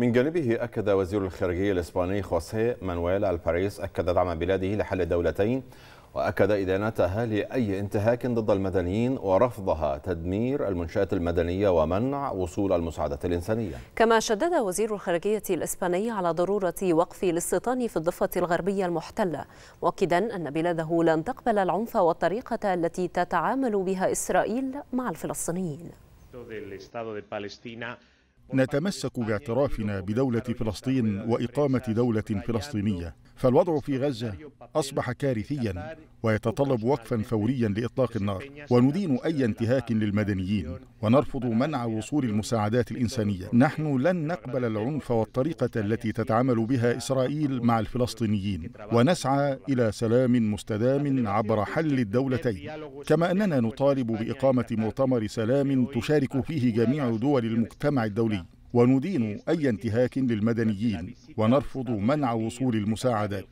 من جانبه أكد وزير الخارجية الإسباني خوسيه مانويل الباريس أكد دعم بلاده لحل الدولتين وأكد إدانتها لأي انتهاك ضد المدنيين ورفضها تدمير المنشآت المدنية ومنع وصول المساعدات الإنسانية. كما شدد وزير الخارجية الإسباني على ضرورة وقف الاستيطان في الضفة الغربية المحتلة مؤكدا أن بلاده لن تقبل العنف والطريقة التي تتعامل بها إسرائيل مع الفلسطينيين. نتمسك باعترافنا بدولة فلسطين وإقامة دولة فلسطينية. فالوضع في غزة أصبح كارثيا ويتطلب وقفا فوريا لإطلاق النار وندين أي انتهاك للمدنيين ونرفض منع وصول المساعدات الإنسانية. نحن لن نقبل العنف والطريقة التي تتعامل بها إسرائيل مع الفلسطينيين ونسعى إلى سلام مستدام عبر حل الدولتين. كما أننا نطالب بإقامة مؤتمر سلام تشارك فيه جميع دول المجتمع الدولي. وندين أي انتهاك للمدنيين ونرفض منع وصول المساعدات.